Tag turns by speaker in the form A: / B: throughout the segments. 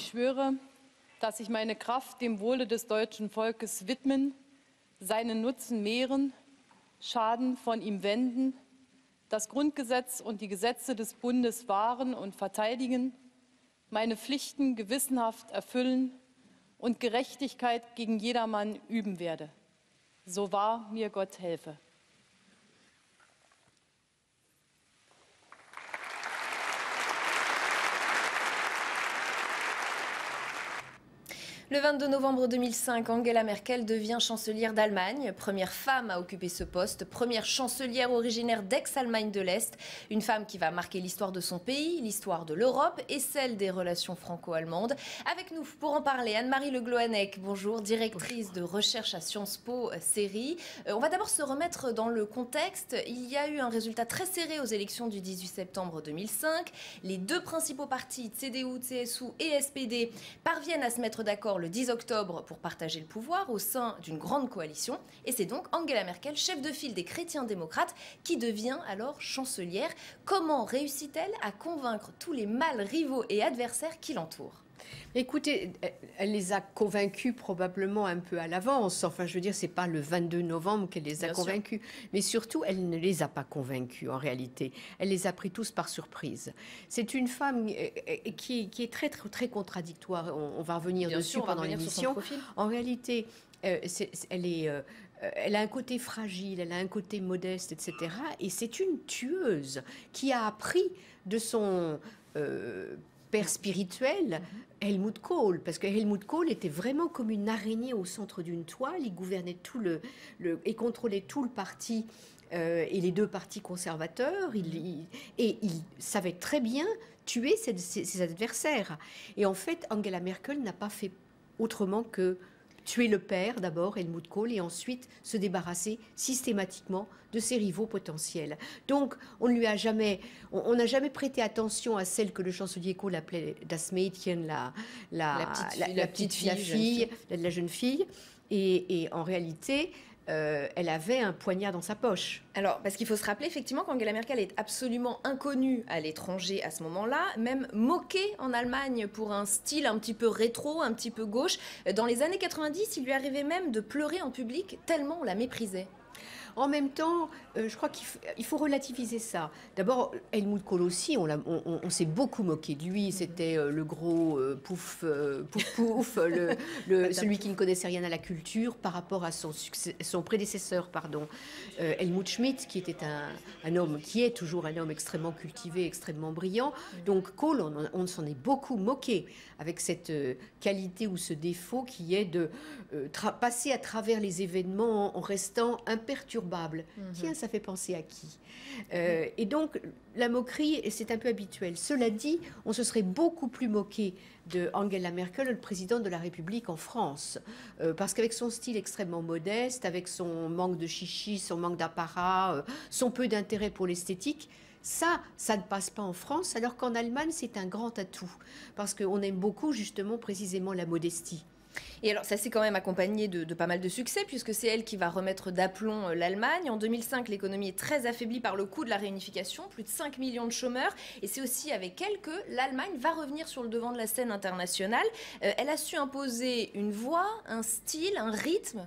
A: ich schwöre, dass ich meine Kraft dem Wohle des deutschen Volkes widmen, seinen Nutzen mehren, Schaden von ihm wenden, das Grundgesetz und die Gesetze des Bundes wahren und verteidigen, meine Pflichten gewissenhaft erfüllen und Gerechtigkeit gegen jedermann üben werde. So wahr mir Gott helfe.
B: Le 22 novembre 2005, Angela Merkel devient chancelière d'Allemagne, première femme à occuper ce poste, première chancelière originaire d'ex-Allemagne de l'Est, une femme qui va marquer l'histoire de son pays, l'histoire de l'Europe et celle des relations franco-allemandes. Avec nous pour en parler, Anne-Marie Le Gloanec, bonjour, directrice de recherche à Sciences Po euh, série. Euh, on va d'abord se remettre dans le contexte. Il y a eu un résultat très serré aux élections du 18 septembre 2005. Les deux principaux partis, CDU, CSU et SPD, parviennent à se mettre d'accord le 10 octobre pour partager le pouvoir au sein d'une grande coalition. Et c'est donc Angela Merkel, chef de file des chrétiens démocrates, qui devient alors chancelière. Comment réussit-elle à convaincre tous les mâles rivaux et adversaires qui l'entourent?
C: Écoutez, elle les a convaincus probablement un peu à l'avance. Enfin, je veux dire, c'est pas le 22 novembre qu'elle les a convaincus, mais surtout, elle ne les a pas convaincus en réalité. Elle les a pris tous par surprise. C'est une femme euh, euh, qui, est très très, très contradictoire. On, va revenir dessus pendant l'émission. En réalité, euh, elle est elle a un côté fragile, elle a un côté modeste, etc. Et c'est une tueuse qui a appris de son père spirituel, Helmut Kohl, parce que Helmut Kohl était vraiment comme une araignée au centre d'une toile, il gouvernait tout le, et contrôlait tout le parti euh, et les deux partis conservateurs, il, et il savait très bien tuer ses adversaires. Et en fait, Angela Merkel n'a pas fait autrement que tuer le père d'abord, Helmut Kohl, et ensuite se débarrasser systématiquement de ses rivaux potentiels. Donc, on ne lui a jamais, on n'a jamais prêté attention à celle que le chancelier Kohl appelait Das Mädchen, la, la, petite fille, la, fille, la jeune fille. Et, et en réalité, euh, elle avait un poignard dans sa poche.
B: Alors, parce qu'il faut se rappeler effectivement qu'Angela Merkel est absolument inconnue à l'étranger à ce moment-là, même moquée en Allemagne pour un style un petit peu rétro, un petit peu gauche. Dans les années 90, il lui arrivait même de pleurer en public tellement on la méprisait.
C: En même temps, euh, je crois qu'il faut relativiser ça. D'abord, Helmut Kohl aussi, on, s'est beaucoup moqué de lui. C'était euh, le gros euh, pouf, pouf, pouf, le, celui qui ne connaissait rien à la culture par rapport à son, son prédécesseur, pardon, Helmut Schmidt, qui était un, homme, qui est toujours un homme extrêmement cultivé, extrêmement brillant. Donc Kohl, on, s'en est beaucoup moqué avec cette qualité ou ce défaut qui est de passer à travers les événements en restant imperturbable Mhm. Tiens, ça fait penser à qui? Euh, Et donc, la moquerie, c'est un peu habituel. Cela dit, on se serait beaucoup plus moqué de Angela Merkel, le président de la République en France. Euh, parce qu'avec son style extrêmement modeste, avec son manque de chichi, son manque d'apparat, euh, son peu d'intérêt pour l'esthétique, ça, ça ne passe pas en France, alors qu'en Allemagne, c'est un grand atout. Parce qu'on aime beaucoup, justement, précisément la modestie.
B: Et alors, ça s'est quand même accompagné de, pas mal de succès, puisque c'est elle qui va remettre d'aplomb euh, l'Allemagne. En 2005, l'économie est très affaiblie par le coût de la réunification, plus de 5 millions de chômeurs. Et c'est aussi avec elle que l'Allemagne va revenir sur le devant de la scène internationale. Euh, elle a su imposer une voix, un style, un rythme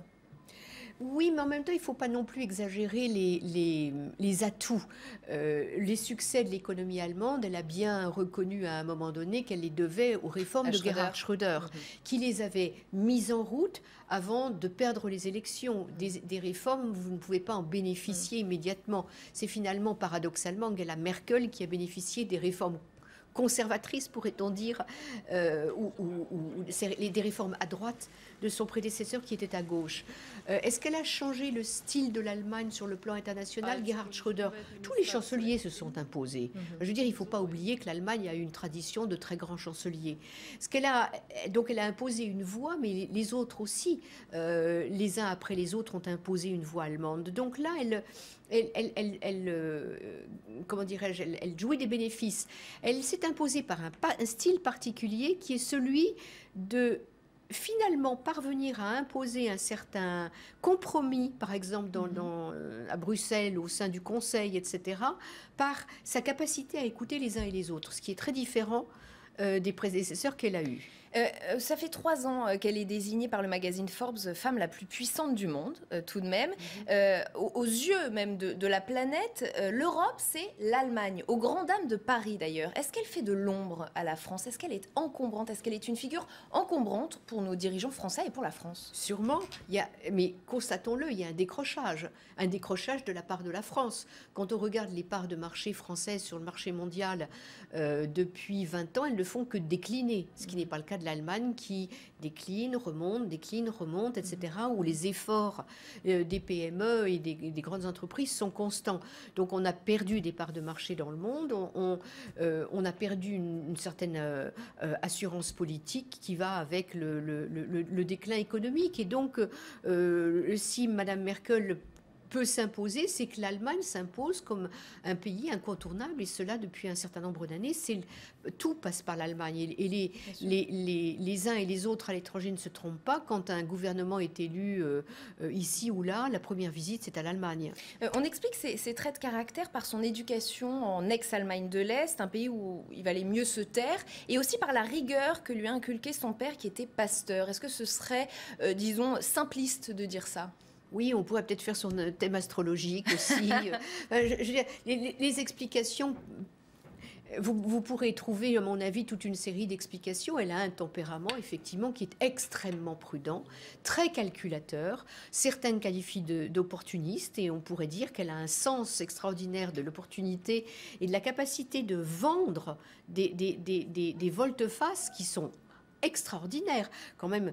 C: oui, mais en même temps, il ne faut pas non plus exagérer les, les, atouts. Euh, les succès de l'économie allemande, elle a bien reconnu à un moment donné qu'elle les devait aux réformes de Gerhard Schröder, mhm. qui les avait mises en route avant de perdre les élections. Des, réformes, vous ne pouvez pas en bénéficier mhm. immédiatement. C'est finalement, paradoxalement, Angela Merkel qui a bénéficié des réformes conservatrices, pourrait-on dire, euh, ou, des réformes à droite de son prédécesseur qui était à gauche. Euh, est-ce qu'elle a changé le style de l'Allemagne sur le plan international ah, Gerhard Schröder, tous les chanceliers se sont imposés. Mhm. Je veux dire, il ne faut pas oublier que l'Allemagne a une tradition de très grands chanceliers. Ce qu'elle a, donc elle a imposé une voix, mais les autres aussi, euh, les uns après les autres, ont imposé une voix allemande. Donc là, elle, elle, elle, euh, comment dirais-je, elle, jouait des bénéfices. Elle s'est imposée par un, un style particulier qui est celui de finalement parvenir à imposer un certain compromis, par exemple dans, mhm. euh, à Bruxelles, au sein du Conseil, etc., par sa capacité à écouter les uns et les autres, ce qui est très différent euh, des prédécesseurs qu'elle a eus.
B: Euh, ça fait trois ans qu'elle est désignée par le magazine Forbes femme la plus puissante du monde, tout de même. Mhm. aux, yeux même de, la planète, l'Europe, c'est l'Allemagne, aux grandes dames de Paris d'ailleurs. Est-ce qu'elle fait de l'ombre à la France? Est-ce qu'elle est encombrante? Est-ce qu'elle est une figure encombrante pour nos dirigeants français et pour la France?
C: Sûrement, il y a, mais constatons-le, il y a un décrochage, un décrochage de la part de la France. Quand on regarde les parts de marché françaises sur le marché mondial euh, depuis 20 ans, elles ne font que décliner, ce qui n'est pas le cas de l'Allemagne qui décline, remonte, décline, remonte, etc., où les efforts euh, des PME et des, grandes entreprises sont constants. Donc on a perdu des parts de marché dans le monde, on, euh, a perdu une, certaine assurance politique qui va avec le, le, déclin économique. Et donc, si Madame Merkel peut s'imposer, c'est que l'Allemagne s'impose comme un pays incontournable, et cela depuis un certain nombre d'années. Tout passe par l'Allemagne, et les, les, les, uns et les autres à l'étranger ne se trompent pas. Quand un gouvernement est élu euh, euh, ici ou là, la première visite, c'est à l'Allemagne.
B: Euh, on explique ces, traits de caractère par son éducation en ex-Allemagne de l'Est, un pays où il valait mieux se taire, et aussi par la rigueur que lui a inculqué son père qui était pasteur. Est-ce que ce serait, disons, simpliste de dire ça?
C: Oui, on pourrait peut-être faire son thème astrologique aussi. Euh, les, explications vous, pourrez trouver, à mon avis, toute une série d'explications. Elle a un tempérament, effectivement, qui est extrêmement prudent, très calculateur. Certaines qualifient d'opportuniste, et on pourrait dire qu'elle a un sens extraordinaire de l'opportunité et de la capacité de vendre des, des, des, des volte-face qui sont extraordinaire. Quand même,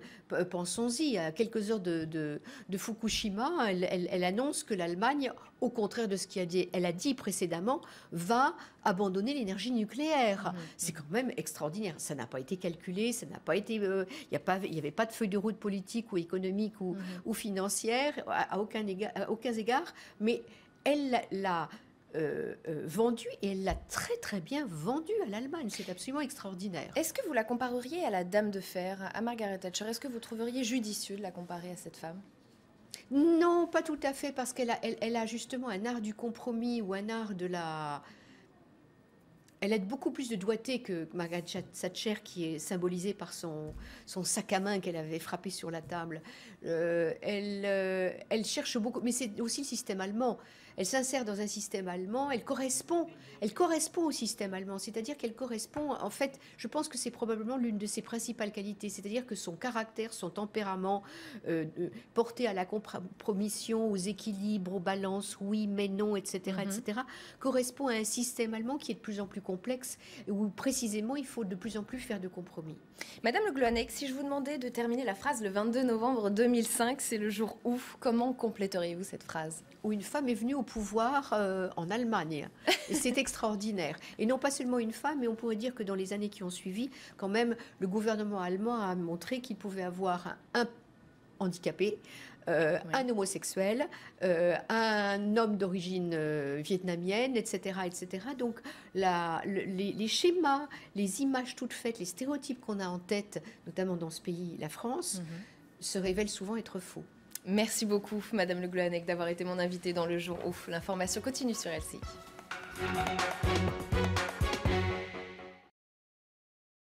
C: pensons-y, à quelques heures de, Fukushima, elle, annonce que l'Allemagne, au contraire de ce qu'elle a, a dit précédemment, va abandonner l'énergie nucléaire. Mmh, C'est mmh. quand même extraordinaire. Ça n'a pas été calculé, ça n'a pas été, euh, il n'y avait pas de feuille de route politique ou économique ou, mmh. financière à, aucun égard, à aucun égard, mais elle l'a euh, euh, vendue et elle l'a très très bien vendue à l'Allemagne. C'est absolument extraordinaire.
B: Est-ce que vous la compareriez à la Dame de Fer, à Margaret Thatcher? Est-ce que vous trouveriez judicieux de la comparer à cette femme?
C: Non, pas tout à fait, parce qu'elle a, elle, a justement un art du compromis ou un art de la... Elle a beaucoup plus de doigté que Margaret Thatcher, qui est symbolisée par son, son sac à main qu'elle avait frappé sur la table. Euh, elle, elle cherche beaucoup, mais c'est aussi le système allemand elle s'insère dans un système allemand, elle correspond, elle correspond au système allemand, c'est-à-dire qu'elle correspond, en fait, je pense que c'est probablement l'une de ses principales qualités, c'est-à-dire que son caractère, son tempérament, euh, porté à la compromission, aux équilibres, aux balances, oui, mais non, etc., etc., mhm. correspond à un système allemand qui est de plus en plus complexe, où précisément il faut de plus en plus faire de compromis.
B: Madame Le Gloanec, si je vous demandais de terminer la phrase le 22 novembre 2005, c'est le jour où, comment compléteriez-vous cette phrase?
C: Où une femme est venue au pouvoir euh, en Allemagne. C'est extraordinaire. Et non pas seulement une femme, mais on pourrait dire que dans les années qui ont suivi, quand même, le gouvernement allemand a montré qu'il pouvait avoir un, handicapé, euh, un homosexuel, euh, un homme d'origine vietnamienne, etc., etc. Donc la, les, schémas, les images toutes faites, les stéréotypes qu'on a en tête, notamment dans ce pays, la France, mhm. se révèlent souvent être faux.
B: Merci beaucoup, Madame Le Glouanec, d'avoir été mon invitée dans le jour ouf. L'information continue sur LCI.